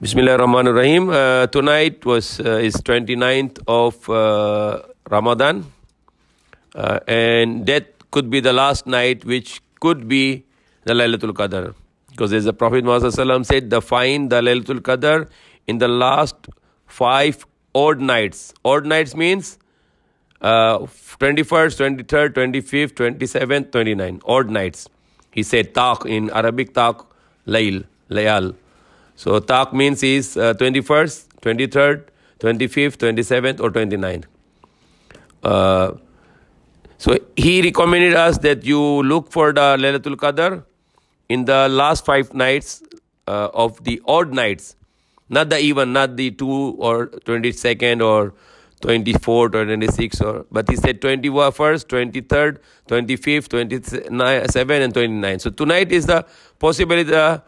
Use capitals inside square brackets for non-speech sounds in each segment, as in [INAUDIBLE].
Bismillah ar-Rahman ar-Rahim. Uh, tonight was uh, is 29th of uh, Ramadan, uh, and that could be the last night, which could be the Laylatul Qadr, because as the Prophet Muhammad said, the find the Laylatul Qadr in the last five odd nights. Odd nights means uh, 21st, 23rd, 25th, 27th, 29th. Odd nights. He said taq in Arabic taq layl, layal. So taq means is uh, 21st, 23rd, 25th, 27th or 29th. Uh, so he recommended us that you look for the Laylatul Qadr in the last five nights uh, of the odd nights, not the even, not the two or 22nd or 24th or 26th, or but he said 21st, 23rd, 25th, 27th, and 29th. So tonight is the possibility. The,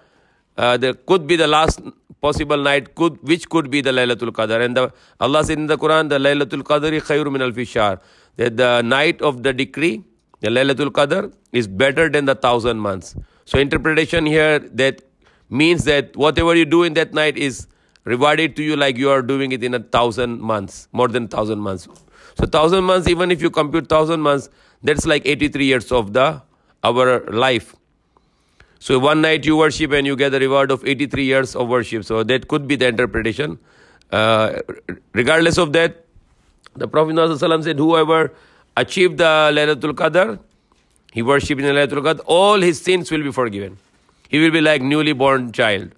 uh, there could be the last possible night, could which could be the Laylatul Qadr. And the, Allah said in the Quran, the Laylatul Qadr khayru min al fishar. That the night of the decree, the Laylatul Qadr, is better than the thousand months. So interpretation here that means that whatever you do in that night is rewarded to you like you are doing it in a thousand months, more than thousand months. So thousand months, even if you compute thousand months, that's like 83 years of the our life. So one night you worship and you get the reward of 83 years of worship. So that could be the interpretation. Uh, regardless of that, the Prophet ﷺ said, whoever achieved the Laylatul Qadr, he worshipped in the Laylatul Qadr, all his sins will be forgiven. He will be like newly born child.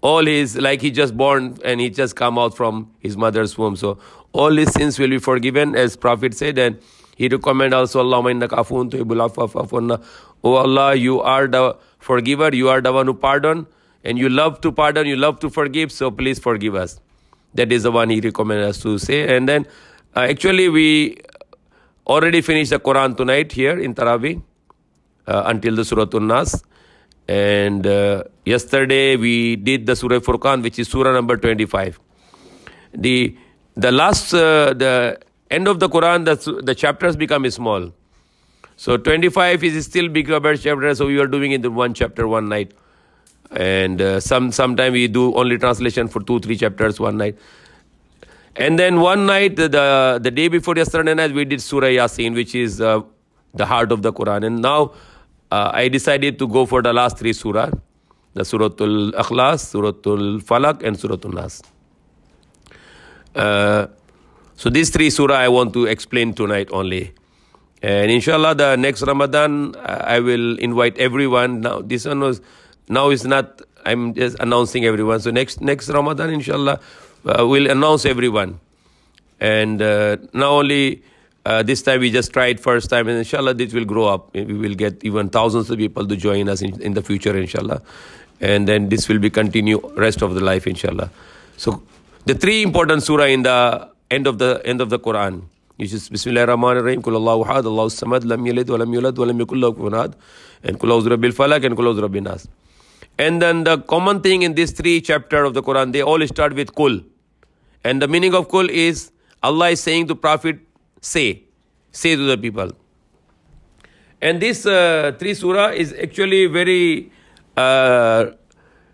All his, like he just born and he just come out from his mother's womb. So all his sins will be forgiven, as Prophet said, and he recommend also, Allahumma innaka afun tuhibbul Oh Allah, you are the forgiver, you are the one who pardon, and you love to pardon, you love to forgive, so please forgive us. That is the one he recommended us to say. And then, uh, actually, we already finished the Quran tonight here in Taraweeh uh, until the Surah An-Nas. And uh, yesterday we did the Surah Furqan, which is Surah number 25. The the last, uh, the end of the Quran, the, the chapters become small. So 25 is still big rubber chapter, so we are doing it in one chapter one night. And uh, some sometime we do only translation for two, three chapters one night. And then one night, the the day before yesterday night, we did Surah Yasin, which is uh, the heart of the Quran. And now uh, I decided to go for the last three surah, the Suratul Ikhlas, Suratul Falak, and Suratul Nas. Uh, so these three surah I want to explain tonight only. And inshallah, the next Ramadan, I will invite everyone. Now, this one was, now is not, I'm just announcing everyone. So next next Ramadan, inshallah, uh, we'll announce everyone. And uh, not only uh, this time we just tried first time, and inshallah, this will grow up. We will get even thousands of people to join us in, in the future, inshallah. And then this will be continue rest of the life, inshallah. So the three important surah in the end of the end of the Quran. Which is Bismillah ar-Rahman ar-Rahim, Kul Allahu Ahad, Allahu Samad, Lam Yalid, Wa Lam Yulad, Wa Lam Yakul Lahu Kufuwan Ahad, and Kul Rabbil Falak, and Kul Rabbin Nas. And then the common thing in these three chapters of the Quran, they all start with Kul. And the meaning of Kul is Allah is saying to Prophet, say, say to the people. And this uh, three surah is actually very uh,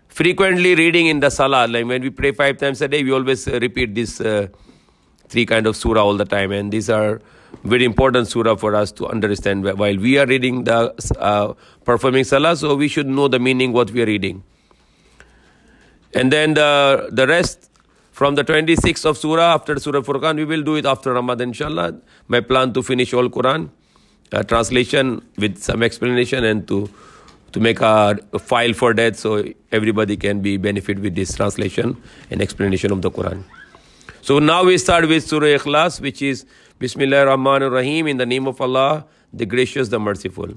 frequently reading in the Salah. Like when we pray five times a day, we always uh, repeat this uh, three kind of surah all the time, and these are very important surah for us to understand while we are reading the uh, performing salah. So we should know the meaning what we are reading, and then the the rest from the 26th of surah after surah Furqan we will do it after Ramadan inshallah. My plan to finish all Quran uh, translation with some explanation and to to make a, a file for that so everybody can be benefit with this translation and explanation of the Quran. So now we start with Surah Ikhlas, which is Bismillah Rahman Rahim, in the name of Allah, the gracious, the merciful.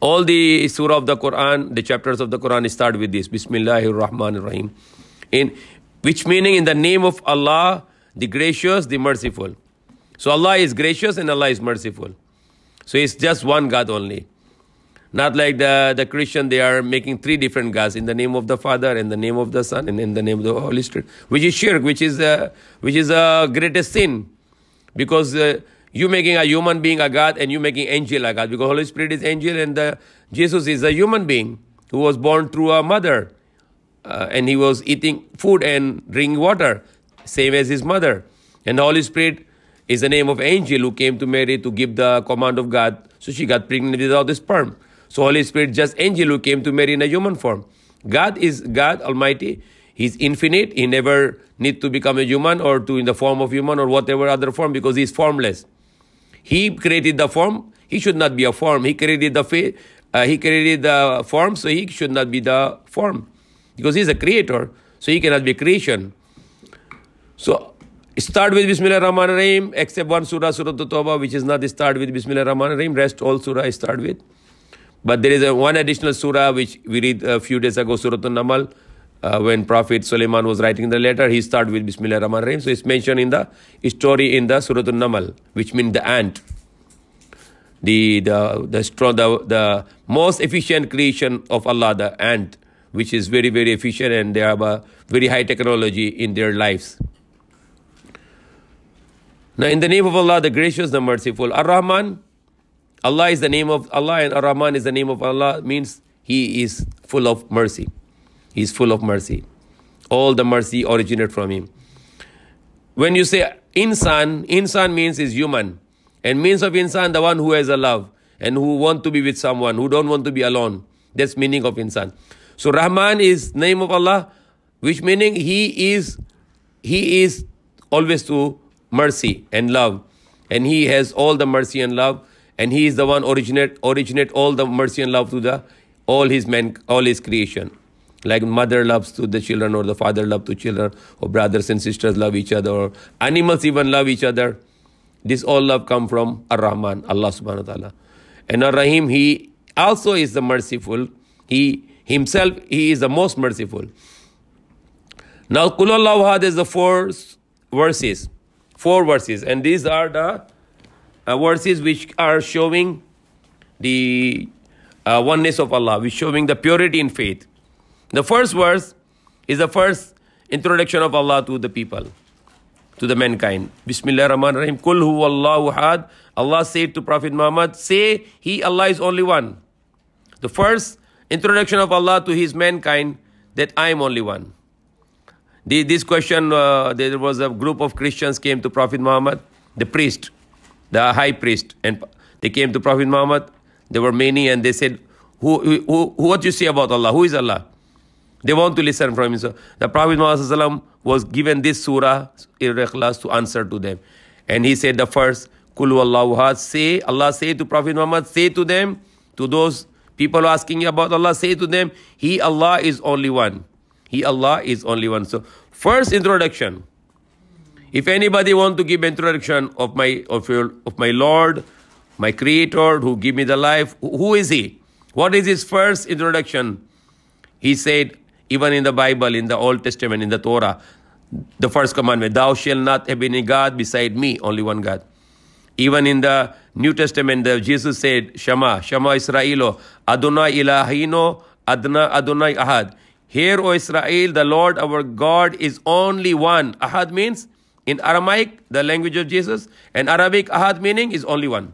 All the surah of the Quran, the chapters of the Quran start with this, Bismillah Rahman Rahim. In which meaning in the name of Allah, the gracious, the merciful. So Allah is gracious and Allah is merciful. So it's just one God only. Not like the, the Christian, they are making three different gods in the name of the Father, in the name of the Son, and in the name of the Holy Spirit, which is shirk, which is a, which is a greatest sin. Because uh, you making a human being a God and you making angel a God. Because Holy Spirit is angel and the, Jesus is a human being who was born through a mother. uh, and he was eating food and drinking water, same as his mother. And the Holy Spirit is the name of angel who came to Mary to give the command of God. So she got pregnant without the sperm. So Holy Spirit, just angel who came to Mary in a human form. God is God Almighty. He's infinite. He never need to become a human or to in the form of human or whatever other form because he's formless. He created the form. He should not be a form. He created the fa- uh, he created the form, so he should not be the form because he's a creator. So he cannot be creation. So start with Bismillah Rahman Rahim, except one surah, Surah Tawbah, which is not the start with Bismillah Rahman Rahim. Rest all surah start with. But there is a, one additional surah which we read a few days ago, Surah An-Namal. Uh, when Prophet Suleiman was writing the letter, he started with Bismillah Rahman Rahim. So it's mentioned in the story in the Surah An-Namal, which means the ant. The, the, the, strong, the, the most efficient creation of Allah, the ant, which is very, very efficient and they have a very high technology in their lives. Now, in the name of Allah, the gracious, the merciful, Ar Rahman, Allah is the name of Allah, and Ar Rahman is the name of Allah, means He is full of mercy. He is full of mercy. All the mercy originate from Him. When you say insan, insan means is human. And means of insan, the one who has a love and who want to be with someone, who don't want to be alone. That's meaning of insan. So Rahman is name of Allah, which meaning He is He is always to mercy and love. And he has all the mercy and love. And he is the one originate originate all the mercy and love to the all his men all his creation. Like mother loves to the children or the father love to children or brothers and sisters love each other or animals even love each other. This all love come from Ar-Rahman, Allah subhanahu wa ta'ala. And Ar-Rahim, he also is the merciful. He himself, he is the most merciful. Now, Kulallah is the four verses four verses, and these are the uh, verses which are showing the uh, oneness of Allah, which showing the purity in faith. The first verse is the first introduction of Allah to the people, to the mankind. Bismillah rahman rahim Kul hu Allahu had. Allah said to Prophet Muhammad, Say, He, Allah, is only one. The first introduction of Allah to His mankind, that I am only one. The, this question, uh, there was a group of Christians came to Prophet Muhammad, the priest, the high priest, and they came to Prophet Muhammad. There were many, and they said, who, who, who, what you say about Allah? Who is Allah? They want to listen from him. So the Prophet Muhammad was given this surah, Ikhlas, to answer to them. And he said the first, Kulu Allahu say, Allah say to Prophet Muhammad, say to them, to those people asking about Allah, say to them, He, Allah, is only one. He, Allah, is only one. So, first introduction. If anybody want to give introduction of my of your of my Lord, my Creator, who give me the life, who is He? What is His first introduction? He said, even in the Bible, in the Old Testament, in the Torah, the first commandment, Thou shalt not have any God beside me, only one God. Even in the New Testament, Jesus said, Shema, Shema Israelo, Adonai Ilahino, Adna Adonai Ahad. Hear, O Israel, the Lord our God is only one. Ahad means in Aramaic, the language of Jesus, and Arabic, Ahad meaning is only one.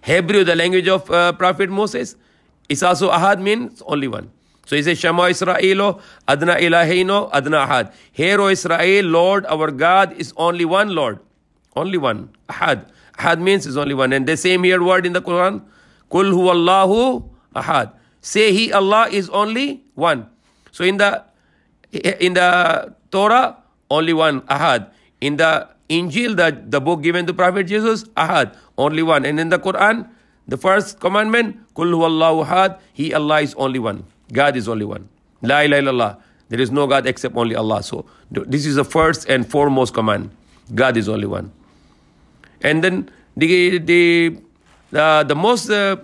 Hebrew, the language of uh, Prophet Moses, is also Ahad means only one. So he says, Shema Israelo, Adna Ilaheino, Adna Ahad. Hear, O Israel, Lord our God is only one Lord. Only one. Ahad. Ahad means is only one. And the same here word in the Quran, Kul hu Allahu Ahad. Say he Allah is only one. So in the in the Torah, only one Ahad. In the Injil, the, the book given to Prophet Jesus, Ahad, only one. And in the Quran, the first commandment, Kul Allahu Ahad, He Allah is only one. God is only one. La ilaha illallah. There is no God except only Allah. So this is the first and foremost command. God is only one. And then the the the, the most uh,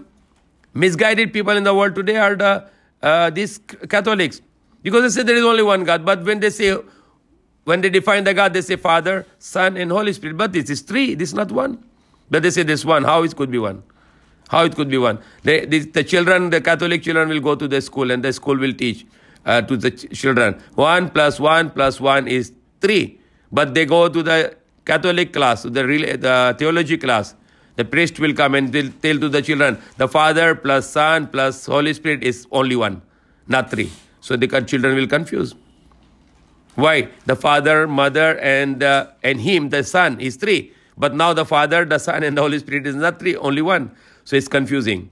misguided people in the world today are the uh, these Catholics. Because they say there is only one God. But when they say, when they define the God, they say Father, Son, and Holy Spirit. But this is three, this is not one. But they say this one. How it could be one? How it could be one? They, the, the children, the Catholic children will go to the school and the school will teach uh, to the ch- children. One plus one plus one is three. But they go to the Catholic class, the, the theology class. The priest will come and tell to the children, the Father plus Son plus Holy Spirit is only one, not three. So the children will confuse. Why? The father, mother, and uh, and him, the son, is three. But now the Father, the Son, and the Holy Spirit is not three, only one. So it's confusing.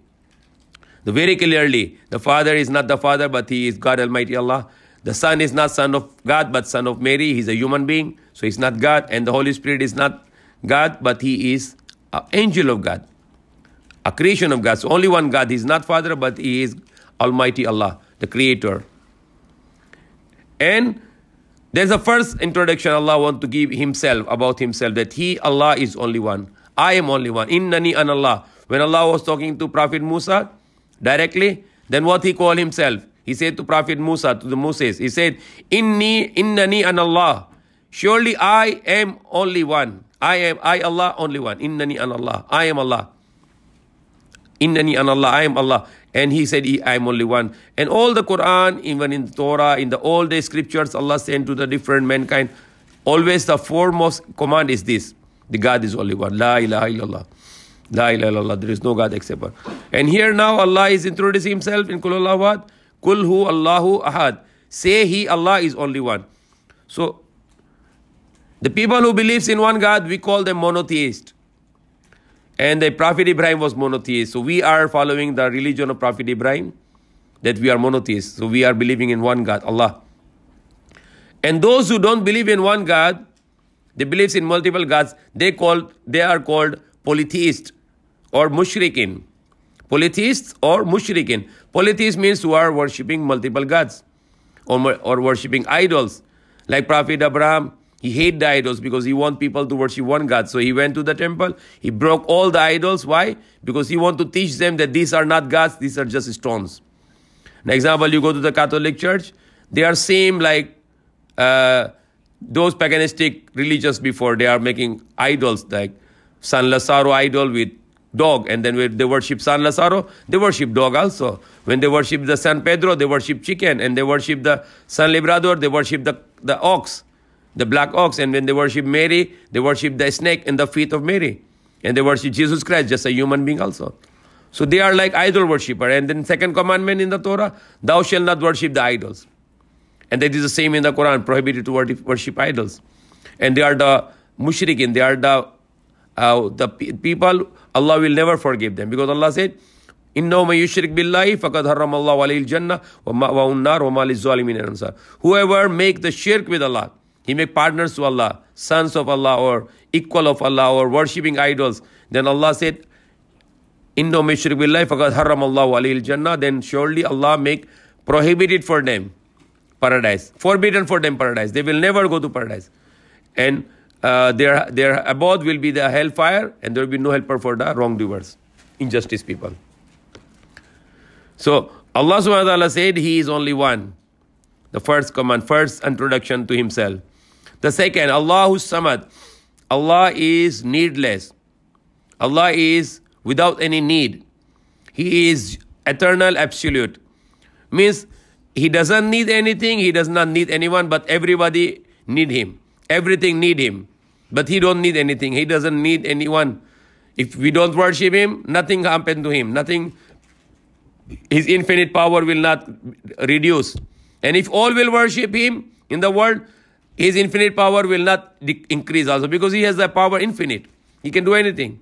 Very clearly, the Father is not the Father, but He is God Almighty Allah. The Son is not Son of God, but Son of Mary. He's a human being, so He's not God. And the Holy Spirit is not God, but He is an angel of God, a creation of God. So only one God. He's not Father, but He is Almighty Allah, the Creator. And there's a first introduction Allah want to give Himself about Himself that He, Allah, is only one. I am only one. Innani an Allah. When Allah was talking to Prophet Musa directly, then what He called Himself? He said to Prophet Musa, to the Moses, He said, Inni innani an Allah. Surely I am only one. I am I Allah only one. Innani an Allah. I am Allah. Innani an Allah. I am Allah. And he said, I am only one. And all the Quran, even in the Torah, in the old day scriptures, Allah sent to the different mankind, always the foremost command is this the God is only one. La ilaha illallah. La ilaha illallah. There is no God except one. And here now Allah is introducing himself in Kul Allahwad. Kul hu Allahu ahad. Say he, Allah is only one. So, the people who believes in one God, we call them monotheist. And the Prophet Ibrahim was monotheist. So we are following the religion of Prophet Ibrahim, that we are monotheists. So we are believing in one God, Allah. And those who don't believe in one God, they believe in multiple gods, they call they are called polytheist or mushrikin. Polytheists or mushrikin. Polytheist means who are worshipping multiple gods or, or worshipping idols. Like Prophet Abraham, he hated the idols because he want people to worship one God. So he went to the temple. He broke all the idols. Why? Because he want to teach them that these are not gods. These are just stones. An example, you go to the Catholic Church. They are same like uh, those paganistic religions before. They are making idols like San Lazaro idol with dog. And then when they worship San Lazaro, they worship dog also. When they worship the San Pedro, they worship chicken. And they worship the San Librador, they worship the, the ox the black ox. And when they worship Mary, they worship the snake and the feet of Mary. And they worship Jesus Christ, just a human being also. So they are like idol worshipper. And then second commandment in the Torah, thou shalt not worship the idols. And that is the same in the Quran, prohibited to worship idols. And they are the mushrikin, they are the uh, the people, Allah will never forgive them. Because Allah said, Inna ma yushrik billahi faqad haram Allah jannah wa unnar wa ansar. Whoever make the shirk with Allah, he make partners to Allah, sons of Allah or equal of Allah or worshipping idols. Then Allah said, Inno mishrik billahi faqad haram Allah alayhi jannah. Then surely Allah make prohibited for them paradise, forbidden for them paradise. They will never go to paradise. And uh, their, their abode will be the hellfire and there will be no helper for the wrongdoers, injustice people. So Allah subhanahu wa ta'ala said He is only one. The first command, first introduction to Himself. The second, Allahu Samad. Allah is needless. Allah is without any need. He is eternal absolute. Means he doesn't need anything, he does not need anyone, but everybody need him. Everything need him. But he don't need anything. He doesn't need anyone. If we don't worship him, nothing happen to him. Nothing his infinite power will not reduce. And if all will worship him in the world, his infinite power will not increase also because he has the power infinite. He can do anything.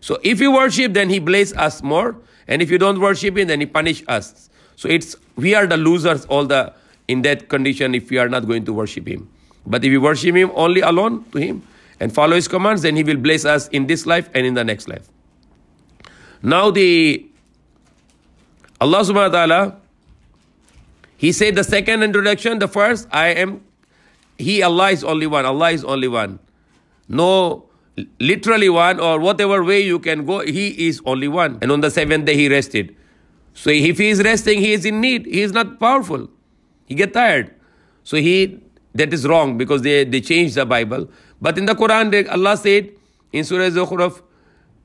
So if you worship, then he bless us more. And if you don't worship him, then he punish us. So it's we are the losers all the in that condition if we are not going to worship him. But if we worship him only alone to him and follow his commands, then he will bless us in this life and in the next life. Now the Allah subhanahu wa ta'ala, he said the second introduction, the first, I am he, Allah, is only one. Allah is only one. No, literally one, or whatever way you can go, He is only one. And on the seventh day, He rested. So if He is resting, He is in need. He is not powerful. He get tired. So He that is wrong because they, they changed the Bible. But in the Quran, Allah said in Surah Zukhruf,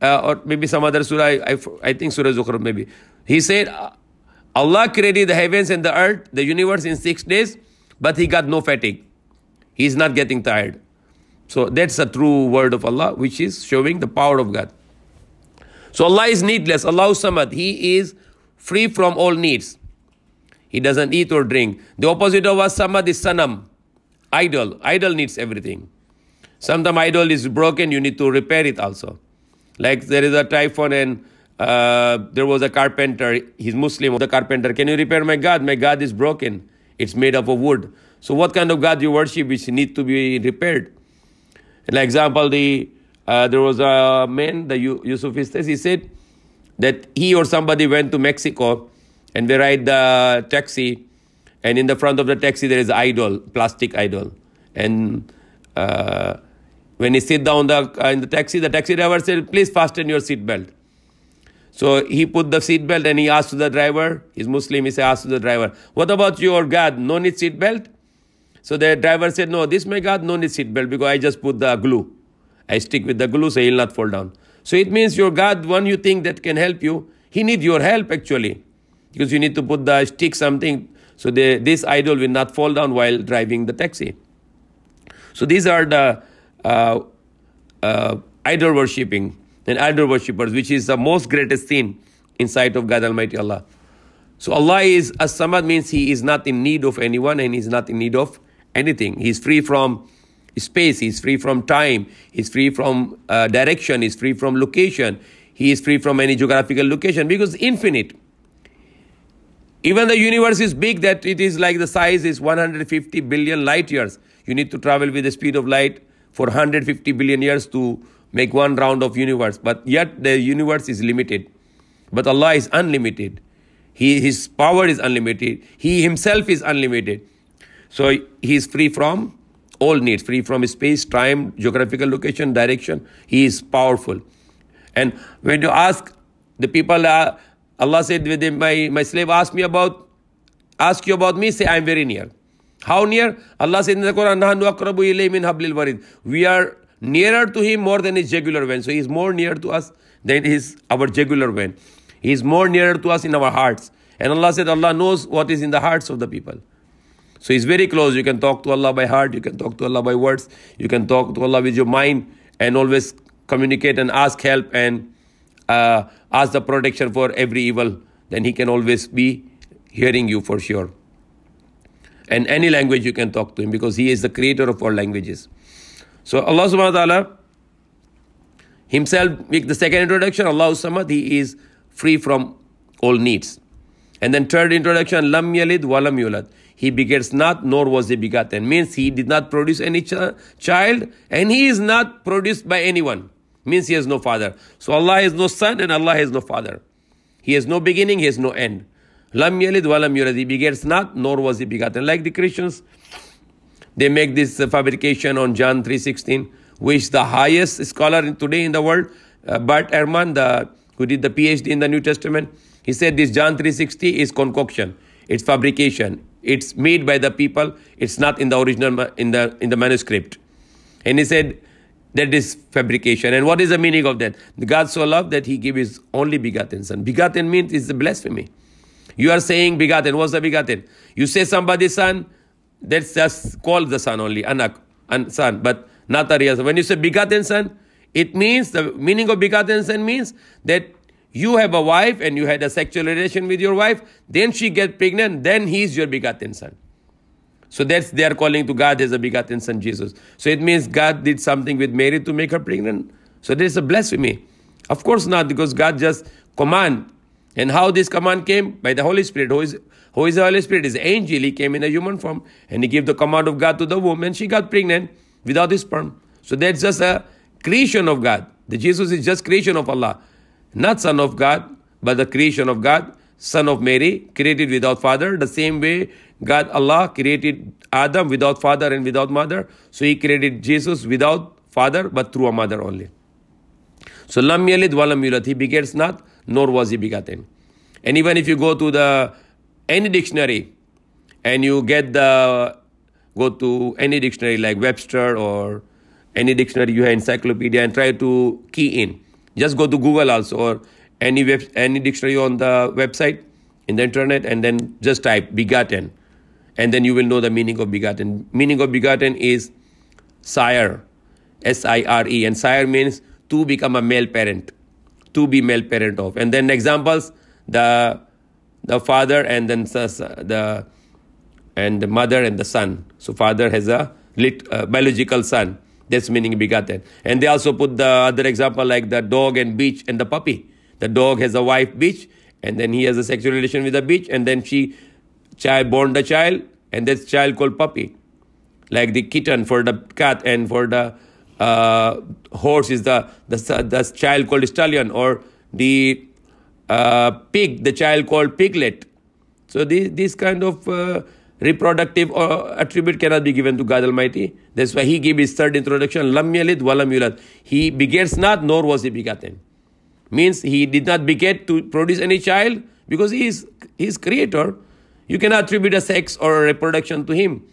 uh, or maybe some other surah, I, I think Surah Zukhruf maybe. He said, Allah created the heavens and the earth, the universe in six days, but He got no fatigue. He is not getting tired. So that's a true word of Allah, which is showing the power of God. So Allah is needless. Allah Samad. He is free from all needs. He doesn't eat or drink. The opposite of As-Samad is Sanam, idol. Idol needs everything. Sometimes idol is broken, you need to repair it also. Like there is a typhoon and uh, there was a carpenter, he's Muslim, the carpenter, can you repair my God? My God is broken. It's made up of wood. So what kind of God you worship which need to be repaired? Like example, the uh, there was a man, the Yusuf Estes, he said that he or somebody went to Mexico and they ride the taxi and in the front of the taxi there is idol, plastic idol. And uh, when he sit down the, uh, in the taxi, the taxi driver said, please fasten your seat belt. So he put the seat belt and he asked to the driver, he's Muslim, he said, asked to the driver, what about your God? No need seat belt? So the driver said, no, this my God, no need seat belt because I just put the glue. I stick with the glue so he'll not fall down. So it means your God, one you think that can help you, he need your help actually. Because you need to put the stick something so the, this idol will not fall down while driving the taxi. So these are the uh, uh, idol worshipping and idol worshippers, which is the most greatest sin inside of God Almighty Allah. So Allah is as-samad means He is not in need of anyone and He is not in need of anything. He is free from space, He is free from time, He is free from uh, direction, He is free from location, He is free from any geographical location because infinite. Even the universe is big that it is like the size is 150 billion light years. You need to travel with the speed of light for 150 billion years to make one round of universe. But yet the universe is limited. But Allah is unlimited. He, his power is unlimited. He himself is unlimited. So he is free from all needs, free from space, time, geographical location, direction. He is powerful. And when you ask the people, uh, Allah said, my, my slave asked me about, ask you about me, say, I am very near. How near? Allah said in the Quran, We are nearer to Him more than His jugular vein. So He is more near to us than His our jugular vein. He is more nearer to us in our hearts. And Allah said, Allah knows what is in the hearts of the people. So He's very close. You can talk to Allah by heart, you can talk to Allah by words, you can talk to Allah with your mind, and always communicate and ask help and uh, ask the protection for every evil. Then He can always be hearing you for sure and any language you can talk to him because he is the creator of all languages. So Allah subhanahu wa ta'ala himself make the second introduction, Allah Samad, he is free from all needs. And then third introduction, Lam Yalid Walam Yulad. He begets not, nor was he begotten. Means he did not produce any ch- child, and he is not produced by anyone. Means he has no father. So Allah has no son, and Allah has no father. He has no beginning, he has no end. Lam yalid walam yulad. He begets not, nor was he begotten. Like the Christians, they make this fabrication on John 3.16, which the highest scholar today in the world, uh, Bart Ehrman, the, who did the PhD in the New Testament, he said this John 3.60 is concoction. It's fabrication. It's made by the people. It's not in the original, in the, in the manuscript. And he said, that is fabrication. And what is the meaning of that? God so loved that he gave his only begotten son. Begotten means it's a blasphemy. You are saying begotten. What's the begotten? You say somebody's son, that's just called the son only, anak, and son, but not a real son. When you say begotten son, it means the meaning of begotten son means that you have a wife and you had a sexual relation with your wife, then she gets pregnant, then he is your begotten son. So that's they are calling to God as a begotten son Jesus. So it means God did something with Mary to make her pregnant. So there is a blasphemy. Of course not, because God just command and how this command came? By the Holy Spirit. Who is, who is the Holy Spirit? Is angel. He came in a human form and he gave the command of God to the woman. She got pregnant without his sperm. So that's just a creation of God. The Jesus is just creation of Allah. Not son of God, but the creation of God. Son of Mary, created without father. The same way God, Allah, created Adam without father and without mother. So he created Jesus without father, but through a mother only. So lam yalid walam yulad. He begets not nor was he begotten. And even if you go to the any dictionary and you get the go to any dictionary like Webster or any dictionary you have encyclopedia and try to key in. Just go to Google also or any web, any dictionary on the website in the internet and then just type begotten and then you will know the meaning of begotten. Meaning of begotten is sire, S I R E, and sire means to become a male parent to be male parent of. And then examples, the the father and then the and the mother and the son. So father has a lit, uh, biological son. That's meaning begotten. And they also put the other example like the dog and beach and the puppy. The dog has a wife beach, and then he has a sexual relation with the beach, and then she child born the child, and that's child called puppy. Like the kitten for the cat and for the uh, horse is the, the the child called stallion, or the uh, pig, the child called piglet. So this this kind of uh, reproductive uh, attribute cannot be given to God Almighty. That's why He gave His third introduction, Lam yalid walam yulad. He begets not, nor was He begotten. Means He did not beget to produce any child because He is His creator. You cannot attribute a sex or a reproduction to Him.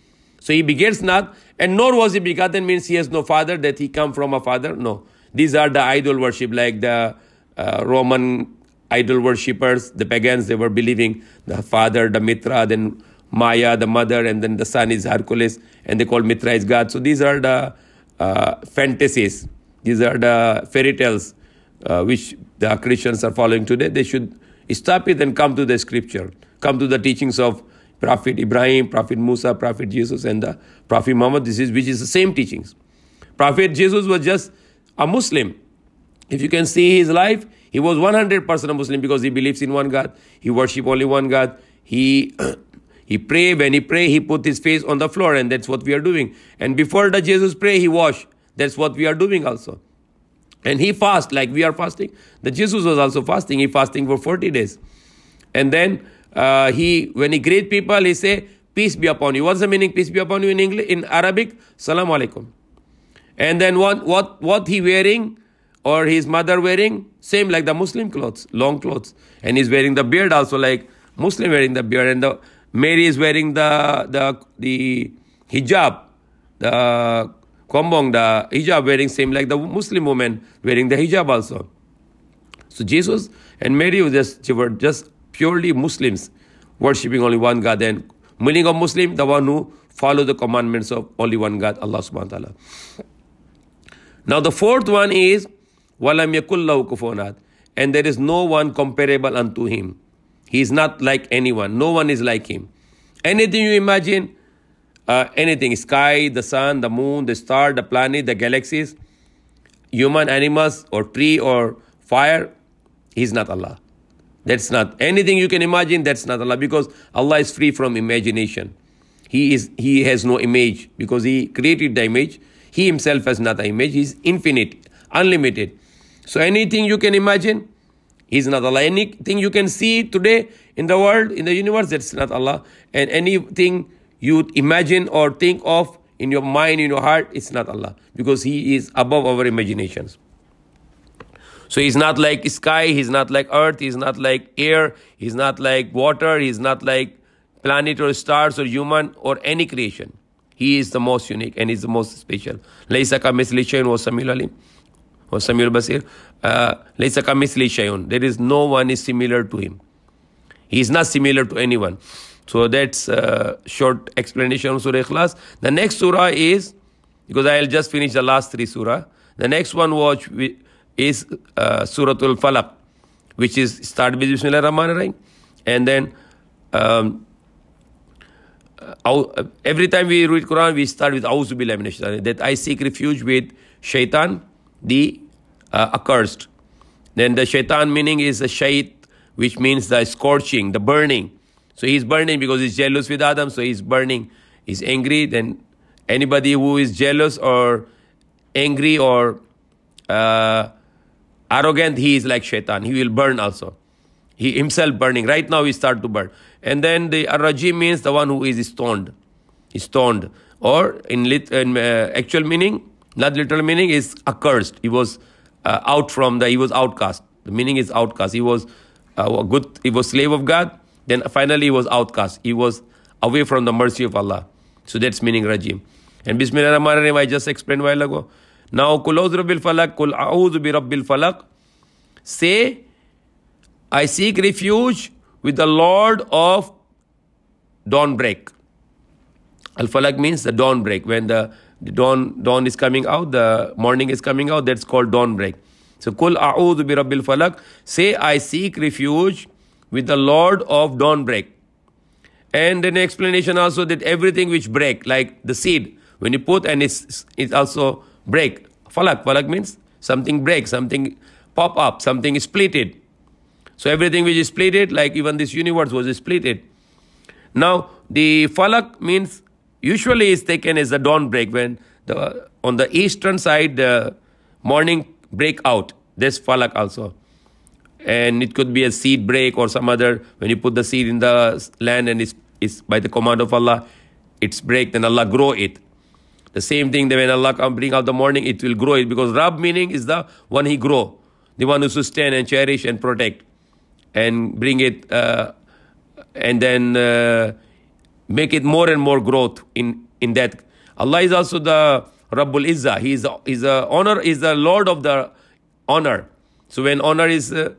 So He begets not, and nor was He begotten means He has no father, that He come from a father. No. These are the idol worship, like the uh, Roman idol worshippers, the pagans, they were believing the father, the Mitra, then Maya, the mother, and then the son is Hercules, and they call Mitra is God. So these are the uh, fantasies, these are the fairy tales uh, which the Christians are following today. They should stop it and come to the scripture, come to the teachings of Prophet Ibrahim, Prophet Musa, Prophet Jesus, and the Prophet Muhammad. This is which is the same teachings. Prophet Jesus was just a Muslim. If you can see his life, he was 100% a Muslim because he believes in one God. He worship only one God. He [CLEARS THROAT] he pray. When he pray, he put his face on the floor, and that's what we are doing. And before the Jesus pray, he wash. That's what we are doing also. And he fast like we are fasting. The Jesus was also fasting. He fasting for 40 days. And then uh, he, when he greet people, he say, peace be upon you. What's the meaning peace be upon you in English? In Arabic, salam alaikum. And then what, what, what he wearing or his mother wearing? Same like the Muslim clothes, long clothes. And he's wearing the beard also like Muslim wearing the beard. And the Mary is wearing the the the hijab, the kombong, the hijab wearing same like the Muslim woman wearing the hijab also. So Jesus and Mary were just were just purely Muslims, worshipping only one God. And meaning of Muslim, the one who follow the commandments of only one God, Allah subhanahu wa ta'ala. Now the fourth one is Walam yakullahu kufonat. And there is no one comparable unto him. He is not like anyone. No one is like him. Anything you imagine, uh, anything, sky, the sun, the moon, the star, the planet, the galaxies, human, animals, or tree, or fire, He's not Allah. That's not anything you can imagine, that's not Allah because Allah is free from imagination. He is He has no image because He created the image. He Himself has not an image, He's infinite, unlimited. So anything you can imagine, He's not Allah. Anything you can see today in the world, in the universe, that's not Allah. And anything you imagine or think of in your mind, in your heart, it's not Allah. Because He is above our imaginations. So He's not like sky, He's not like earth, He's not like air, He's not like water, He's not like planet or stars or human or any creation. He is the most unique and He's the most special. ليس كمثله شيء وسميع العليم وسميع البصير ليس كمثله شيء There is no one is similar to Him. He is not similar to anyone. So that's a short explanation of Surah Ikhlas. The next surah is, because I'll just finish the last three surah. The next one watch is uh, Suratul Falaq, which is start with Bismillah Rahman Rahim. And then um, uh, every time we read Quran, we start with Auzu Billah that I seek refuge with shaitan, the uh, accursed. Then the shaitan meaning is a shait, which means the scorching, the burning. So he's burning because he's jealous with Adam, so he's burning. He's angry. Then anybody who is jealous or angry or uh, arrogant, he is like shaitan. He will burn also. He himself burning. Right now, he start to burn. And then the rajim means the one who is stoned. Stoned. Or in, lit, in uh, actual meaning, not literal meaning, is accursed. He was uh, out from the, he was outcast. The meaning is outcast. He was uh, good, he was slave of God, then finally he was outcast. He was away from the mercy of Allah. So that's meaning rajim. And Bismillah Rahman Rahim, I just explained a while ago. Now, Kul Rabbil Falak, Kul A'udhu bi Rabbil Falak. Say, I seek refuge with the Lord of dawn break. Al Falak means the dawn break. When the dawn, dawn is coming out, the morning is coming out, that's called dawn break. So, Kul A'udhu bi Rabbil Falak. Say, I seek refuge with the Lord of dawn break. And an explanation also that everything which break, like the seed, when you put and it's, it's also break. Falak, falak means something break, something pop up, something is splitted. So everything which is splitted, like even this universe was splitted. Now the falak means usually is taken as a dawn break when the on the eastern side the morning break out. There's falak also. And it could be a seed break or some other. When you put the seed in the land and it's, it's by the command of allah it's break then allah grow it. The same thing that when allah come bring out the morning it will grow it. Because rab meaning is the one he grow. The one who sustain and cherish and protect. And bring it uh, and then uh, make it more and more growth in in that. Allah is also the rabbul izzah. He is is a honor is the lord of the honor. So when honor is uh,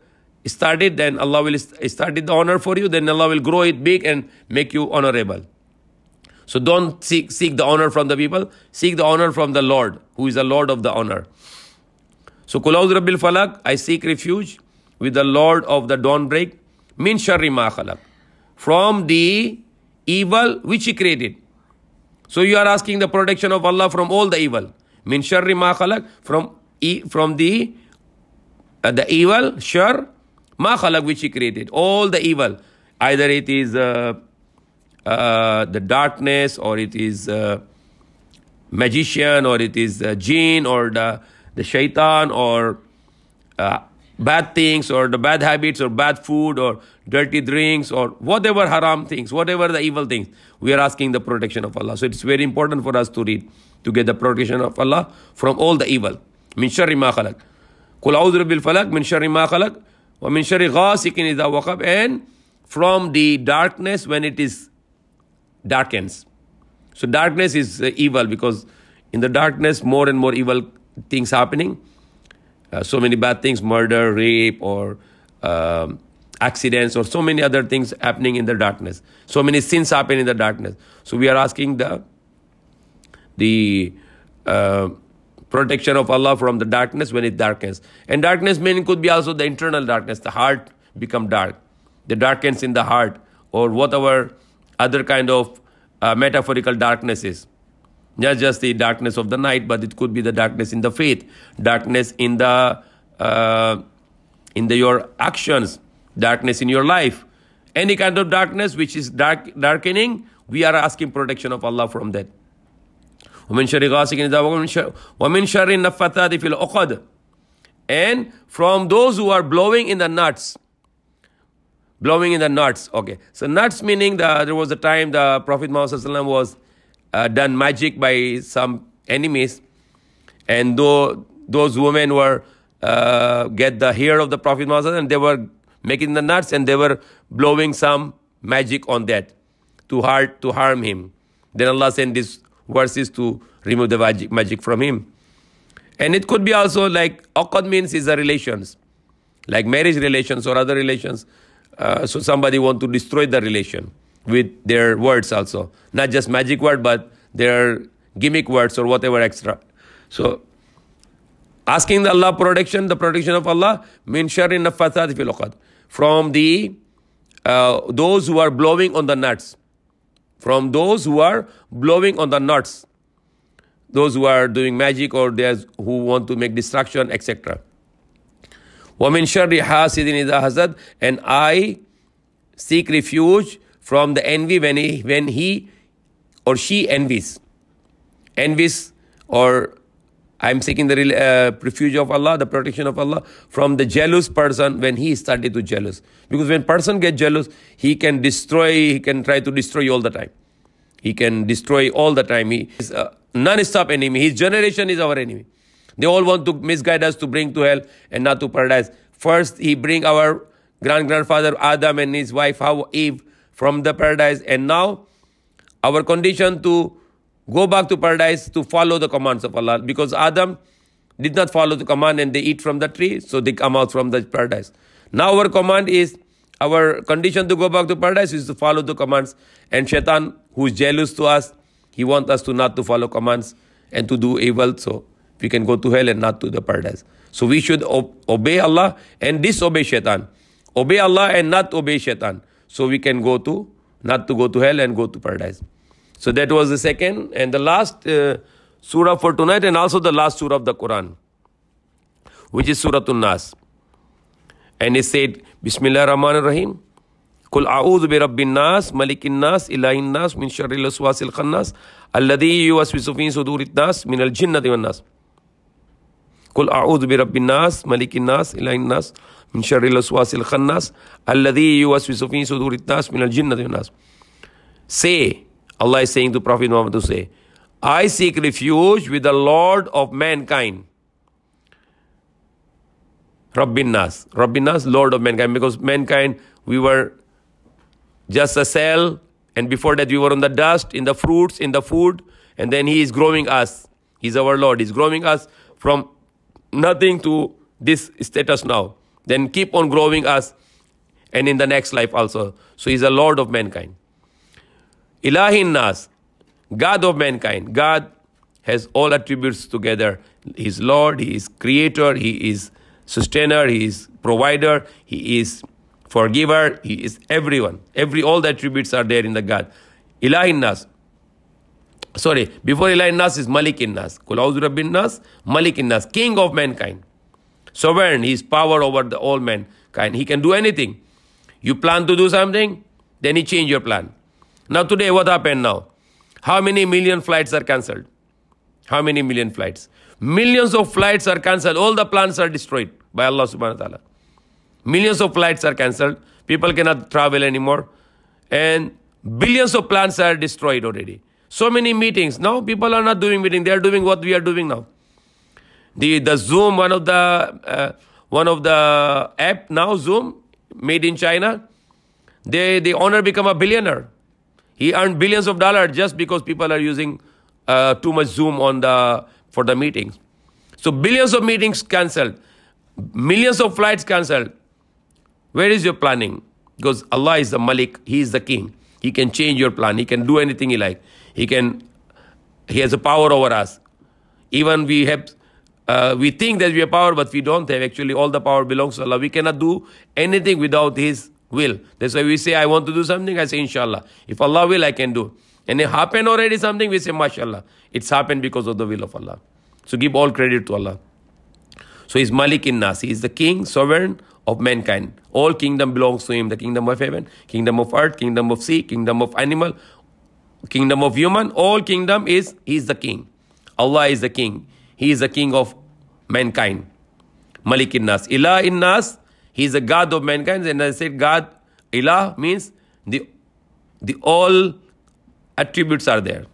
started, then Allah will started the honor for you, then Allah will grow it big and make you honorable. So don't seek, seek the honor from the people, seek the honor from the Lord, who is the Lord of the honor. So Kulauz Rabbil Falak, I seek refuge with the Lord of the dawnbreak, min sharri ma khalaq, from the evil which He created. So you are asking the protection of Allah from all the evil. Min sharri ma khalaq, from, from the, uh, the evil, shar, Ma khalaq which he created. All the evil. Either it is uh, uh, the darkness or it is uh, magician or it is the jinn or the, the shaitan or uh, bad things or the bad habits or bad food or dirty drinks or whatever haram things, whatever the evil things. We are asking the protection of Allah. So it's very important for us to read to get the protection of Allah from all the evil. Min sharri ma khalaq. Qul a'udhu bil falaq min sharri ma khalaq. وَمِن شَرِّ غَاسِقٍ إِذَا وَقَبْ And from the darkness when it is darkens. So darkness is uh, evil because in the darkness more and more evil things happening. Uh, so many bad things, murder, rape, or um, accidents, or so many other things happening in the darkness. So many sins happen in the darkness. So we are asking the the uh, protection of Allah from the darkness when it darkens. And darkness meaning could be also the internal darkness, the heart become dark, the darkens in the heart, or whatever other kind of uh, metaphorical darkness is. Not just the darkness of the night, but it could be the darkness in the faith, darkness in the uh, in the, your actions, darkness in your life, any kind of darkness which is dark darkening. We are asking protection of Allah from that. ومن شر غاسق إذا ومن شر النفاثات في العقد and from those who are blowing in the nuts blowing in the nuts okay so nuts meaning that there was a time the prophet muhammad was uh, done magic by some enemies and though those women were uh, get the hair of the prophet muhammad and they were making the nuts and they were blowing some magic on that to hurt to harm him then allah sent these verses to remove the magic, magic from him. And it could be also like aqad means is the relations, like marriage relations or other relations. Uh, so somebody want to destroy the relation with their words also, not just magic word, but their gimmick words or whatever extra. So asking the Allah protection, the protection of Allah, min sharri nafathat fil from the uh, those who are blowing on the nuts from those who are blowing on the nuts, those who are doing magic or those who want to make destruction, etc. وَمِن شَرِّ حَاسِدٍ إِذَا حَسَدٍ And I seek refuge from the envy when he, when he or she envies. Envies or I'm seeking the uh, refuge of Allah, the protection of Allah from the jealous person when he started to jealous. Because when person gets jealous, he can destroy, he can try to destroy all the time. He can destroy all the time. He is a non-stop enemy. His generation is our enemy. They all want to misguide us to bring to hell and not to paradise. First, he bring our grand-grandfather Adam and his wife Eve from the paradise. And now, our condition to go back to paradise to follow the commands of Allah because Adam did not follow the command and they eat from the tree, so they come out from the paradise. Now our command is our condition to go back to paradise is to follow the commands. And Shaitan, who is jealous to us, he wants us to not to follow commands and to do evil, so we can go to hell and not to the paradise. So we should obey Allah and disobey Shaitan. obey Allah and not obey shaitan. So we can go to, not to go to hell and go to paradise. So that was the second and the last uh, surah for tonight and also the last surah of the Quran, which is Surah An-Nas. And it said, Bismillah Rahman Rahim. قل أعوذ برب الناس ملك الناس إله الناس من شر الوسواس الخناس الذي يوسوس في صدور الناس من الجنة والناس قل أعوذ برب الناس ملك الناس إله الناس من شر الوسواس الخناس الذي يوسوس في صدور الناس من الجنة والناس Say, Allah is saying to Prophet Muhammad to say, I seek refuge with the Lord of mankind. Rabbin Nas. Rabbin Nas, Lord of mankind. Because mankind, we were just a cell, and before that, we were on the dust, in the fruits, in the food, and then He is growing us. He's our Lord. He's growing us from nothing to this status now. Then keep on growing us, and in the next life also. So He's the Lord of mankind. Ilahin Nas, God of mankind. God has all attributes together. He's Lord, He is Creator, He is Sustainer, He is Provider, He is Forgiver, He is everyone. Every all the attributes are there in the God. Ilahin Nas. Sorry, before Ilahin Nas is Malik in Nas. Kul Rabbin Nas, Malik in Nas, King of mankind. Sovereign, He is power over the all mankind. He can do anything. You plan to do something, then He change your plan. Now today, what happened now? How many million flights are cancelled? How many million flights? Millions of flights are cancelled. All the plans are destroyed by Allah subhanahu wa ta'ala. Millions of flights are cancelled. People cannot travel anymore. And billions of plans are destroyed already. So many meetings. Now people are not doing meeting. They are doing what we are doing now. The the Zoom, one of the uh, one of the app now, Zoom, made in China. They the owner become a billionaire. He earned billions of dollars just because people are using uh, too much Zoom on the for the meetings. So billions of meetings cancelled, millions of flights cancelled. Where is your planning? Because Allah is the Malik, He is the King. He can change your plan. He can do anything He like. He can. He has a power over us. Even we have. Uh, we think that we have power, but we don't have. Actually, all the power belongs to Allah. We cannot do anything without His will. That's why we say, I want to do something, I say, Inshallah. If Allah will, I can do. And it happened already something, we say, MashaAllah. It's happened because of the will of Allah. So give all credit to Allah. So He's Malik in Nas. He is the king, sovereign of mankind. All kingdom belongs to Him. The kingdom of heaven, kingdom of earth, kingdom of sea, kingdom of animal, kingdom of human. All kingdom is, He is the king. Allah is the king. He is the king of mankind. Malik in Nas. Ilah in Nas. He is the God of mankind. And I said God, Ilah means the, the all attributes are there.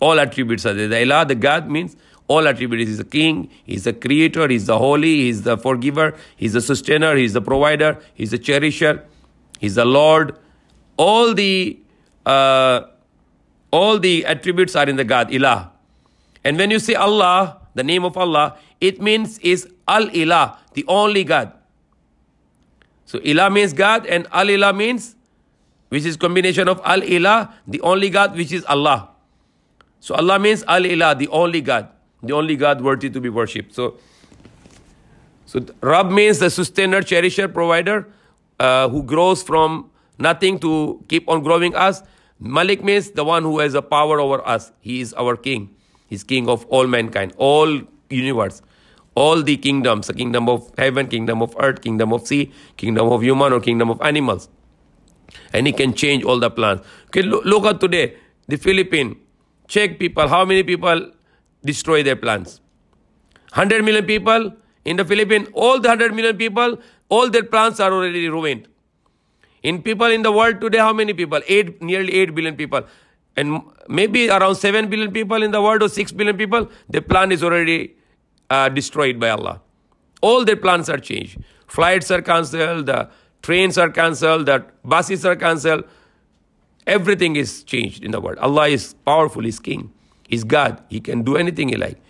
All attributes are there. The Ilah, the God means all attributes. He's the king, he's the creator, he's the holy, he's the forgiver, he's the sustainer, he's the provider, he's the cherisher, he's the Lord. All the uh, all the attributes are in the God, Ilah. And when you say Allah, the name of Allah, it means is Al Ilah, the only God. So Ilah means God and Al Ilah means which is combination of Al Ilah, the only God, which is Allah. So Allah means Al Ilah, the only God, the only God worthy to be worshipped. So, so Rab means the sustainer, cherisher, provider, uh, who grows from nothing to keep on growing us. Malik means the one who has a power over us. He is our king. He's king of all mankind, all universe all the kingdoms the kingdom of heaven, kingdom of earth, kingdom of sea, kingdom of human, or kingdom of animals. And he can change all the plans. Okay, look, look at today, the Philippines. Check people, how many people destroy their plans? 100 million people in the Philippines, all the 100 million people, all their plans are already ruined. In people in the world today, how many people? Eight, nearly 8 billion people. And maybe around 7 billion people in the world or 6 billion people, their plan is already uh, destroyed by Allah. All their plans are changed. Flights are cancelled, the trains are cancelled, the buses are cancelled. Everything is changed in the world. Allah is powerful, He's King, He's God. He can do anything He like.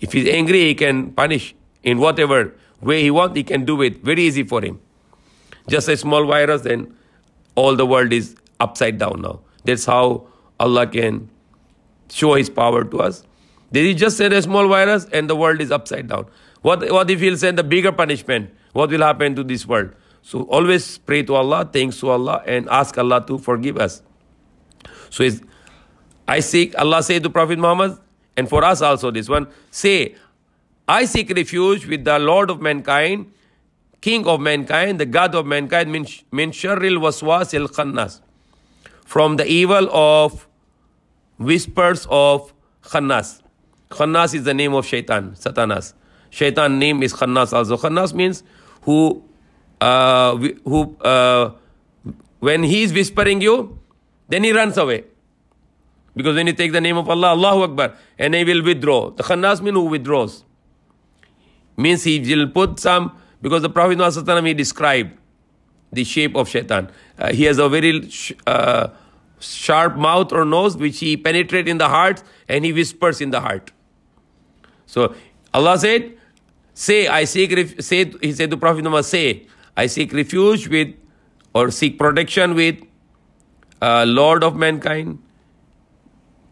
If He's angry, He can punish in whatever way He wants. He can do it very easy for Him. Just a small virus, then all the world is upside down now. That's how Allah can show His power to us. Did he just send a small virus and the world is upside down? What, what if he'll send a bigger punishment? What will happen to this world? So always pray to Allah, thanks to Allah, and ask Allah to forgive us. So I seek, Allah say to Prophet Muhammad, and for us also this one, say, I seek refuge with the Lord of mankind, King of mankind, the God of mankind, min sharril waswas il khannas, from the evil of whispers of khannas. Khannas is the name of shaitan, satanas. Shaitan name is khannas also. Khannas means who, uh, who, uh, when he is whispering you, then he runs away. Because when you take the name of Allah, Allahu Akbar, and he will withdraw. The khannas means who withdraws. Means he will put some, because the Prophet he described the shape of shaitan. Uh, he has a very uh, sharp mouth or nose which he penetrates in the heart and he whispers in the heart. So Allah said, say, I seek, ref- say, he said to Prophet Muhammad, say, I seek refuge with or seek protection with uh, Lord of mankind,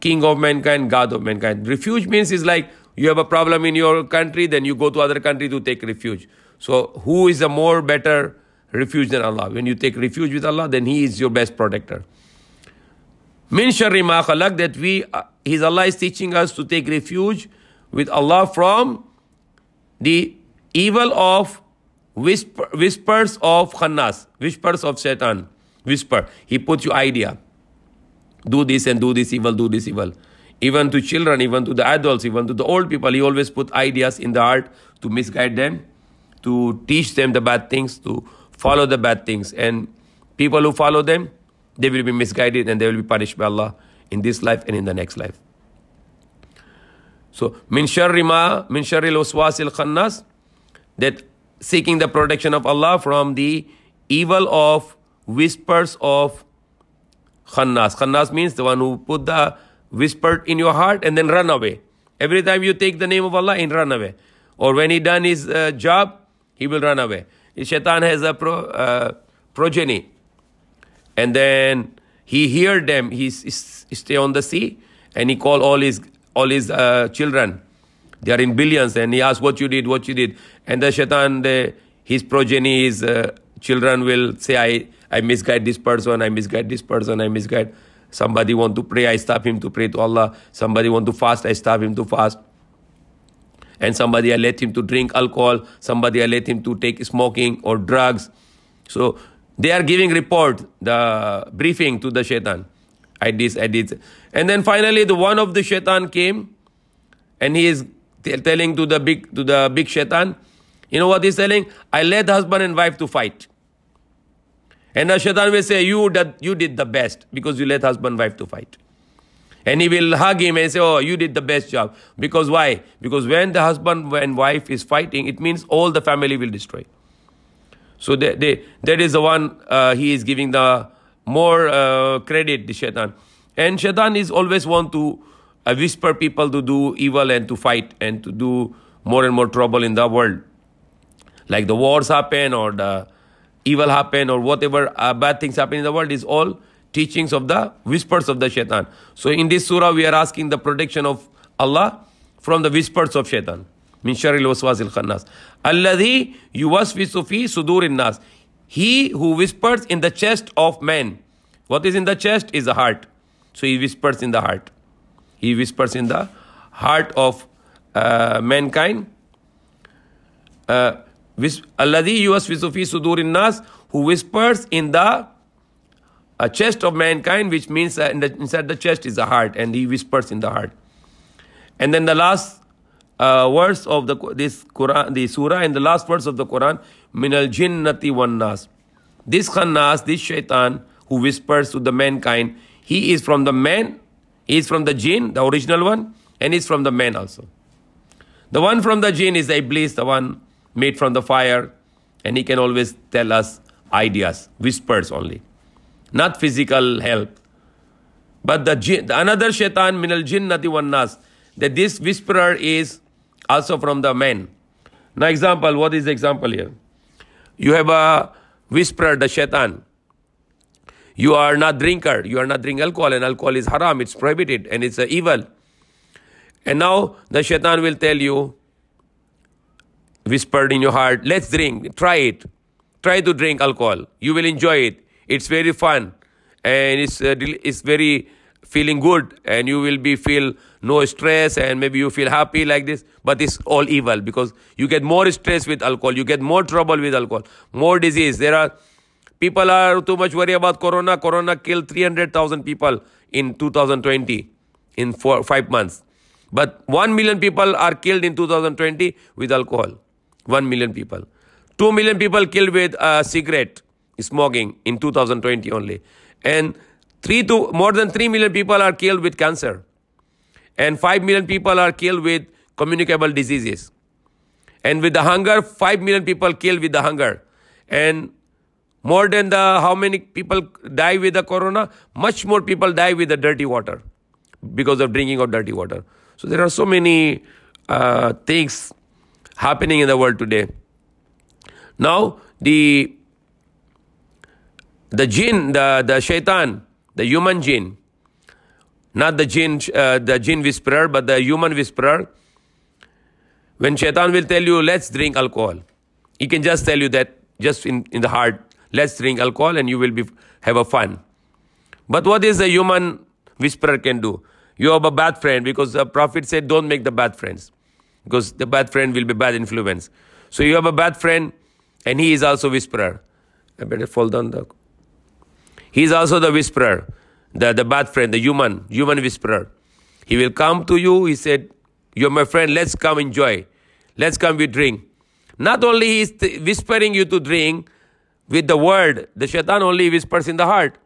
king of mankind, God of mankind. Refuge means is like you have a problem in your country, then you go to other country to take refuge. So who is a more better refuge than Allah? When you take refuge with Allah, then He is your best protector. Min sharri ma khalaq, that we, uh, His Allah is teaching us to take refuge with Allah from the evil of whisper, whispers of khannas, whispers of shaitan, whisper. He puts you idea do this and do this evil, do this evil. Even to children, even to the adults, even to the old people, he always put ideas in the heart to misguide them, to teach them the bad things, to follow the bad things. And people who follow them, they will be misguided and they will be punished by Allah in this life and in the next life. So, min sharri ma, min sharri waswasil khannas, that seeking the protection of Allah from the evil of whispers of Khannas. Khannas means the one who put the whispered in your heart and then run away. Every time you take the name of Allah and run away. Or when he done his uh, job, he will run away. Shaitan has a pro, uh, progeny. And then he hear them. He, stay on the sea and he call all his all his uh, children. They are in billions and he asks what you did, what you did. And the shaitan, the, his progeny, his uh, children will say, I I misguide this person, I misguide this person, I misguide. Somebody want to pray, I stop him to pray to Allah. Somebody want to fast, I stop him to fast. And somebody I let him to drink alcohol. Somebody I let him to take smoking or drugs. So they are giving report, the briefing to the shaitan. I did, I did. And then finally, the one of the shaitan came, and he is telling to the big to the big shaitan, you know what he's telling? I led husband and wife to fight. And the shaitan will say, you did, you did the best because you let husband and wife to fight. And he will hug him and say, oh, you did the best job. Because why? Because when the husband and wife is fighting, it means all the family will destroy. So they, they, that is the one uh, he is giving the more uh, credit, the shaitan. And shaitan is always want to uh, whisper people to do evil and to fight and to do more and more trouble in the world. Like the wars happen or the evil happen or whatever uh, bad things happen in the world is all teachings of the whispers of the shaitan. So in this surah we are asking the protection of Allah from the whispers of shaitan. Min sharil waswasil khannas. Alladhi yuwaswisu fi sudurin nas. He who whispers in the chest of men. What is in the chest is the heart. So he whispers in the heart. He whispers in the heart of uh, mankind. Uh, Alladhi yuwaswisu fi sudurin nas, who whispers in the uh, chest of mankind, which means uh, in the, inside the chest is the heart, and he whispers in the heart. And then the last uh, of the this Quran, the surah, and the last verse of the Quran, min al jinnati wan nas. This khannas, this shaitan, who whispers to the mankind, he is from the man, he is from the jinn, the original one, and is from the man also. The one from the jinn is the iblis, the one made from the fire, and he can always tell us ideas, whispers only, not physical help. But the, the another shaitan minal jinnati wan nas, that this whisperer is also from the men. Now, example, what is the example here? You have a whisperer, the shaitan. You are not drinker, you are not drinking alcohol, and alcohol is haram, it's prohibited, and it's evil. And now the shaitan will tell you, whispered in your heart, let's drink, try it. try to drink alcohol. You will enjoy it. It's very fun and it's, uh, it's very feeling good and you will be feel no stress and maybe you feel happy like this but it's all evil because you get more stress with alcohol you get more trouble with alcohol more disease. There are people are too much worry about corona. Corona killed 300000 people in 2020 in four, 5 months. But 1 million people are killed in 2020 with alcohol. 1 million people. 2 million people killed with uh, cigarette smoking in 2020 only. And three to more than 3 million people are killed with cancer. And 5 million people are killed with communicable diseases. And with the hunger, 5 million people killed with the hunger. And more than the how many people die with the corona, much more people die with the dirty water because of drinking of dirty water. So there are so many uh, things happening in the world today. Now, the the jinn, the, the shaitan, the human jinn, not the jinn, uh, the jinn whisperer, but the human whisperer, when shaitan will tell you, let's drink alcohol, he can just tell you that just in, in the heart, let's drink alcohol and you will be have a fun. But what is the human whisperer can do? You have a bad friend because the prophet said, don't make the bad friends because the bad friend will be bad influence. So you have a bad friend and he is also whisperer. I better fall down the. He is also the whisperer, the, the bad friend, the human, human whisperer. He will come to you. He said, You're my friend. Let's come enjoy. Let's come we drink. Not only he is whispering you to drink with the word, the shaitan only whispers in the heart.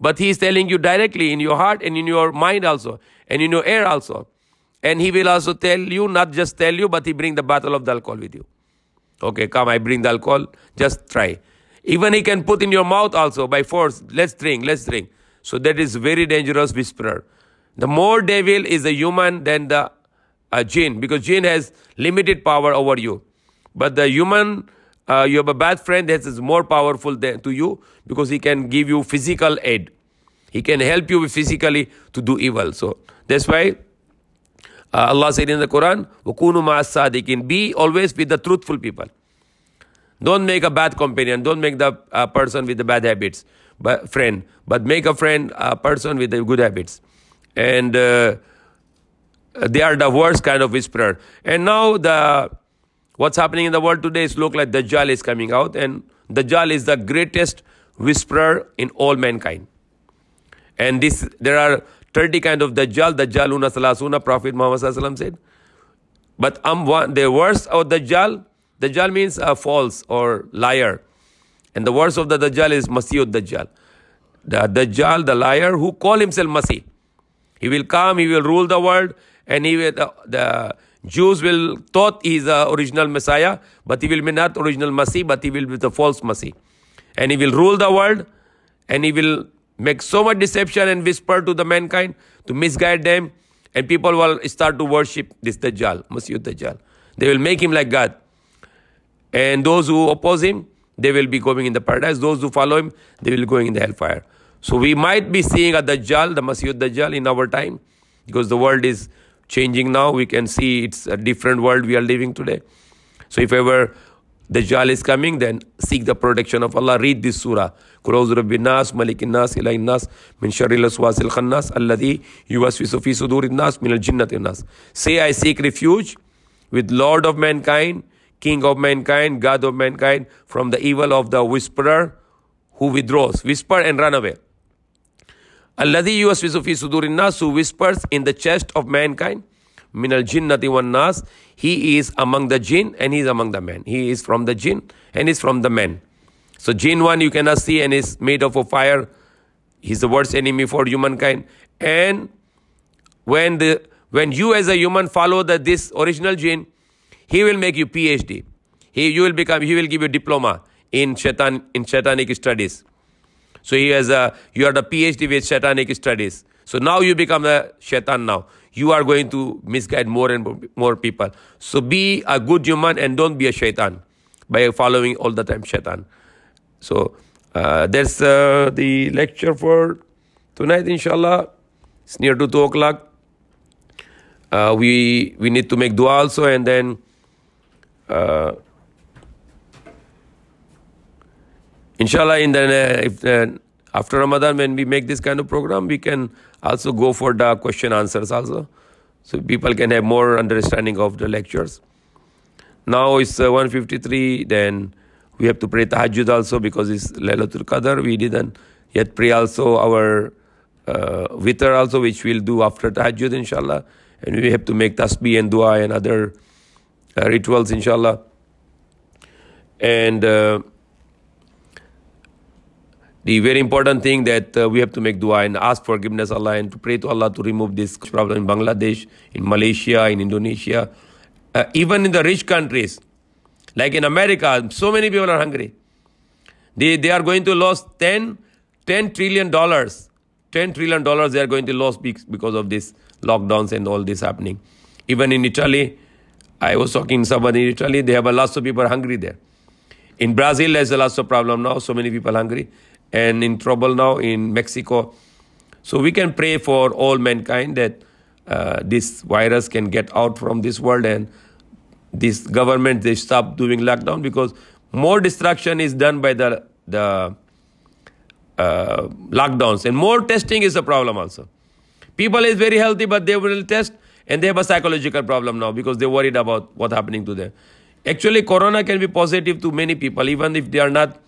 But he is telling you directly in your heart and in your mind also, and in your air also. And he will also tell you, not just tell you, but he bring the bottle of the alcohol with you. Okay, come, I bring the alcohol, just try. Even he can put in your mouth also by force, let's drink, let's drink. So that is very dangerous whisperer. The more devil is a human than the uh, jinn, because jinn has limited power over you. But the human, uh, you have a bad friend that is more powerful than, to you because he can give you physical aid. He can help you physically to do evil. So that's why uh, Allah said in the Quran, وَكُونُوا مَعَ الصَّادِقِينَ Be always with the truthful people. Don't make a bad companion. Don't make the uh, person with the bad habits, but friend. But make a friend, a person with good habits. And uh, they are the worst kind of whisperer. And now the what's happening in the world today is look like Dajjal is coming out, and Dajjal is the greatest whisperer in all mankind. And this there are 30 kind of Dajjal, Dajjaluna Salasuna, Prophet Muhammad said. But um, one, the worst of Dajjal, Dajjal means a false or liar. And the worst of the Dajjal is Masih Dajjal. The Dajjal, the liar, who call himself Masih. He will come, he will rule the world, and he will, the, the Jews will thought he is the original Messiah, but he will be not original Masih, but he will be the false Masih. And he will rule the world, and he will make so much deception and whisper to the mankind to misguide them, and people will start to worship this Dajjal, Masih Dajjal. They will make him like God. And those who oppose him, they will be going in the paradise. Those who follow him, they will be going in the hellfire. So we might be seeing a Dajjal, the Masih Dajjal in our time, because the world is changing now. We can see it's a different world we are living today. So if ever Dajjal is coming, then seek the protection of Allah. Read this surah. Qul bin nas, malikin nas, ilahin nas, min sharril aswasil khannas, alladhi yuwaswisu fi sudurin nas, min al jinnatin nas. Say, I seek refuge with Lord of mankind, King of mankind, God of mankind, from the evil of the whisperer who withdraws. Whisper and run away. Alladhi yuwaswisu fi sudurin nas, who whispers in the chest of mankind, min al jinnati wan nas, he is among the jinn and he is among the men. He is from the jinn and is from the men. So jinn one you cannot see and is made of a fire. He's the worst enemy for humankind. And when the when you as a human follow the this original jinn, he will make you PhD. He you will become he will give you diploma in shaitan in shaitanic studies. So he has a you are the PhD with shaitanic studies. So now you become a shaitan now you are going to misguide more and more people. So be a good human and don't be a shaitan by following all the time shaitan. So uh, that's uh, the lecture for tonight, inshallah. It's near to 2 o'clock. Uh, we, we need to make dua also and then uh, inshallah, in the if the, after Ramadan, when we make this kind of program, we can also go for the question answers also, so people can have more understanding of the lectures. Now it's uh, 153. Then we have to pray Tahajjud also because it's Laylatul Qadr. We didn't yet pray also our uh, witr also, which we'll do after Tahajjud, inshallah. And we have to make tasbih and dua and other uh, rituals, inshallah. And uh, the very important thing that uh, we have to make dua and ask forgiveness Allah and to pray to Allah to remove this problem in Bangladesh, in Malaysia, in Indonesia, uh, even in the rich countries, like in America, so many people are hungry. They, they are going to lose 10, 10 trillion dollars. 10 trillion dollars they are going to lose because of this lockdowns and all this happening. Even in Italy, I was talking to somebody in Italy, they have a lot of people hungry there. In Brazil, there's a lot of problem now, so many people hungry and in trouble now in Mexico. So we can pray for all mankind that uh, this virus can get out from this world and this government they stop doing lockdown because more destruction is done by the the uh, lockdowns and more testing is a problem also. People is very healthy but they will test and they have a psychological problem now because they're worried about what happening to them. Actually, corona can be positive to many people even if they are not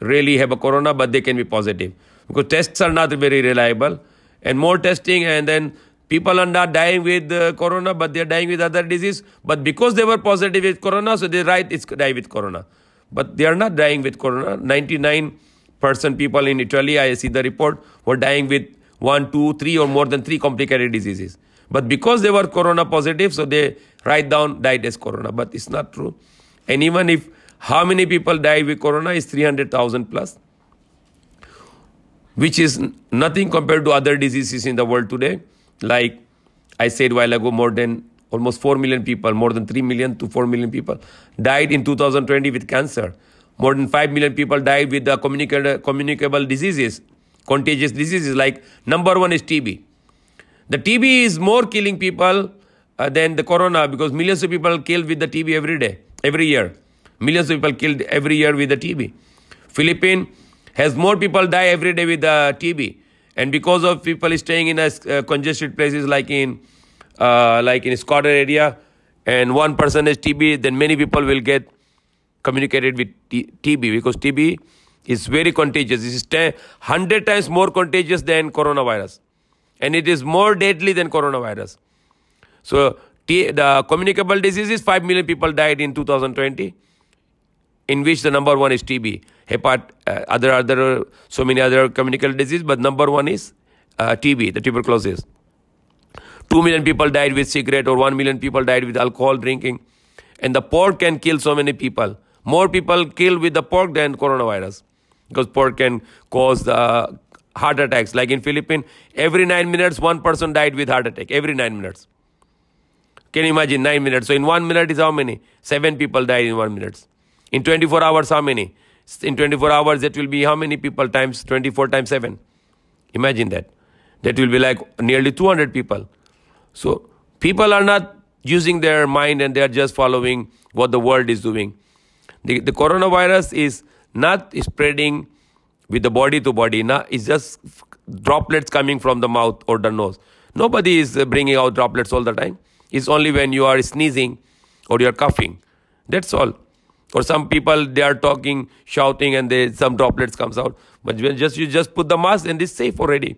really have a corona, but they can be positive because tests are not very reliable. And more testing, and then people are not dying with uh, corona, but they're dying with other disease. But because they were positive with corona, so they write it's die with corona. But they are not dying with corona. 99% people in Italy, I see the report, were dying with one, two, three, or more than three complicated diseases. But because they were corona positive, so they write down died as corona. But it's not true. And even if how many people died with corona is 300,000 plus, which is nothing compared to other diseases in the world today. Like I said while ago, more than almost 4 million people, more than 3 million to 4 million people died in 2020 with cancer. More than 5 million people died with the communicable diseases, contagious diseases like number one is TB. The TB is more killing people uh, than the corona because millions of people killed with the TB every day, every year. Millions of people killed every year with the TB. Philippines has more people die every day with the TB. And because of people staying in a, uh, congested places like in uh, like in Scotland area, and one person has TB, then many people will get communicated with TB because TB is very contagious. It is 10, 100 times more contagious than coronavirus. And it is more deadly than coronavirus. So the communicable diseases, 5 million people died in 2020 in which the number one is TB. Hepat, uh, other other so many other communicable diseases, but number one is uh, TB, the tuberculosis. Two million people died with cigarette, or one million people died with alcohol drinking, and the pork can kill so many people. More people kill with the pork than coronavirus, because pork can cause the heart attacks. Like in Philippines, every nine minutes one person died with heart attack. Every nine minutes. Can you imagine nine minutes? So in one minute is how many? Seven people died in one minute. In 24 hours, how many? In 24 hours, that will be how many people times 24 times 7? Imagine that. That will be like nearly 200 people. So people are not using their mind and they are just following what the world is doing. The, the coronavirus is not spreading with the body to body. Now it's just droplets coming from the mouth or the nose. Nobody is bringing out droplets all the time. It's only when you are sneezing or you are coughing. That's all. For some people, they are talking, shouting, and they, some droplets comes out. But when just you just put the mask, and it's safe already.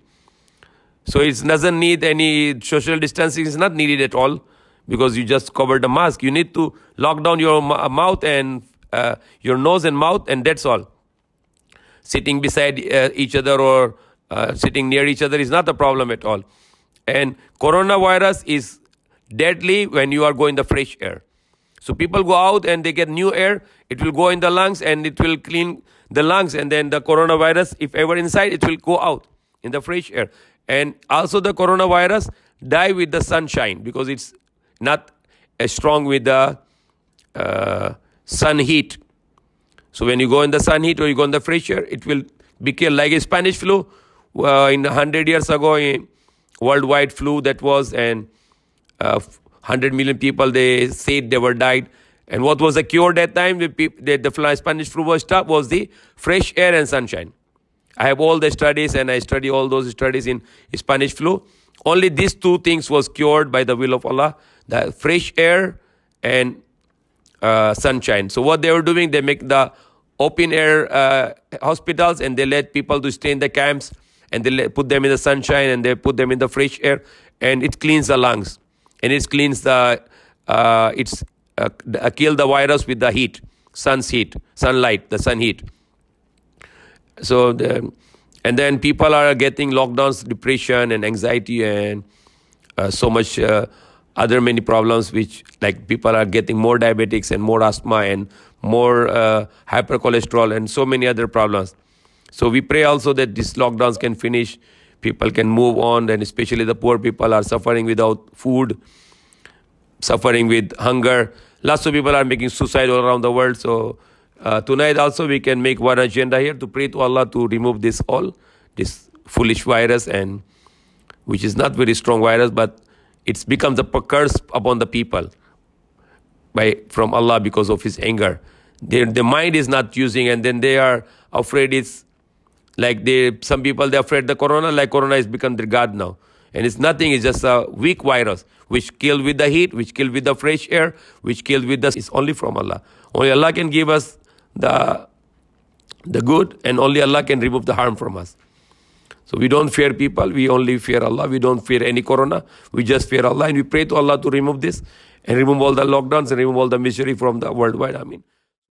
So it doesn't need any social distancing. It's not needed at all because you just cover the mask. You need to lock down your mouth and uh, your nose and mouth, and that's all. Sitting beside uh, each other or uh, sitting near each other is not a problem at all. And coronavirus is deadly when you are going the fresh air. So people go out and they get new air. It will go in the lungs and it will clean the lungs. And then the coronavirus, if ever inside, it will go out in the fresh air. And also the coronavirus die with the sunshine because it's not as strong with the uh, sun heat. So when you go in the sun heat or you go in the fresh air, it will be killed like a Spanish flu uh, in 100 years ago, a worldwide flu that was and uh, 100 million people they said they were died And what was the cure that time? The, the, the Spanish flu was stopped was the fresh air and sunshine. I have all the studies and I study all those studies in Spanish flu. Only these two things was cured by the will of Allah: the fresh air and uh, sunshine. So what they were doing, they make the open air uh, hospitals and they let people to stay in the camps and they let, put them in the sunshine and they put them in the fresh air and it cleans the lungs and it cleans the uh, it's uh, uh, kill the virus with the heat sun's heat sunlight the sun heat so the, and then people are getting lockdowns depression and anxiety and uh, so much other many problems which like people are getting more diabetics and more asthma and more uh, hypercholesterol and so many other problems. So we pray also that these lockdowns can finish. People can move on and especially the poor people are suffering without food suffering with hunger. Lots of people are making suicide all around the world. So uh, tonight also we can make one agenda here to pray to allah to remove this all this foolish virus and which is not very strong virus but it becomes a curse upon the people by from Allah because of his anger. Their the mind is not using and then they are afraid it's like they some people they're afraid the corona, like corona has become their God now. And it's nothing, it's just a weak virus which kill with the heat, which kill with the fresh air, which kill with the it's only from Allah. Only Allah can give us the the good and only Allah can remove the harm from us. So we don't fear people, we only fear Allah. We don't fear any corona, we just fear Allah and we pray to Allah to remove this and remove all the lockdowns and remove all the misery from the worldwide. I mean.